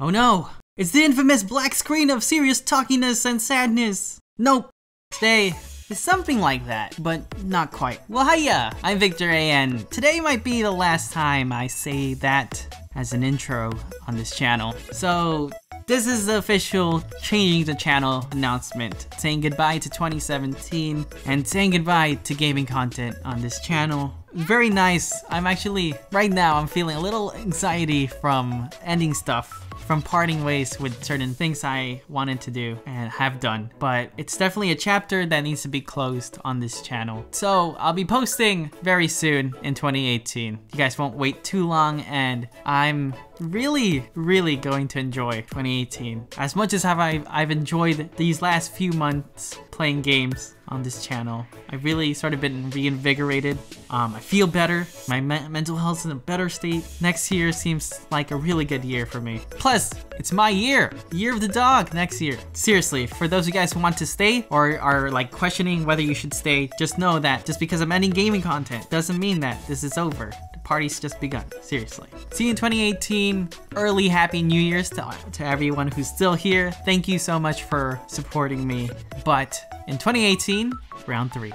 Oh no! It's the infamous black screen of serious talkiness and sadness! Nope! Today is something like that, but not quite. Well hiya! I'm Victor A and today might be the last time I say that as an intro on this channel. So this is the official changing the channel announcement, saying goodbye to 2017 and saying goodbye to gaming content on this channel. Very nice. I'm actually, right now, I'm feeling a little anxiety from ending stuff from parting ways with certain things I wanted to do and have done. But it's definitely a chapter that needs to be closed on this channel. So I'll be posting very soon in 2018. You guys won't wait too long and I'm really, really going to enjoy 2018. As much as have I, I've enjoyed these last few months playing games on this channel, I've really sort of been reinvigorated. Um, I feel better. My me mental health's in a better state. Next year seems like a really good year for me. Plus, it's my year, year of the dog next year. Seriously, for those of you guys who want to stay or are like questioning whether you should stay, just know that just because I'm ending gaming content doesn't mean that this is over party's just begun, seriously. See you in 2018. Early Happy New Year's to, to everyone who's still here. Thank you so much for supporting me. But in 2018, round three.